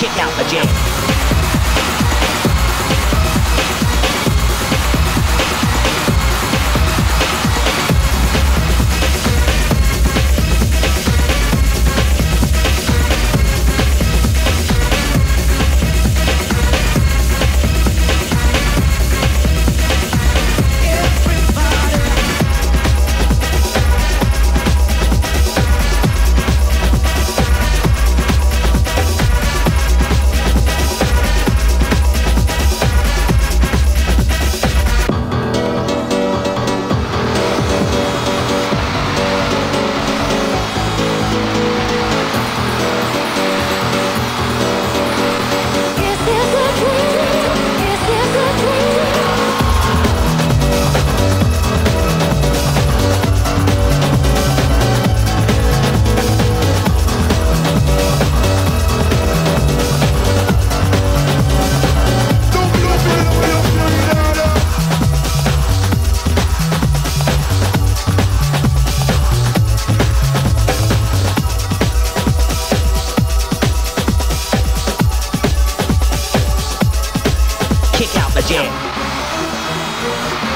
Kick out the jam. Don't be afraid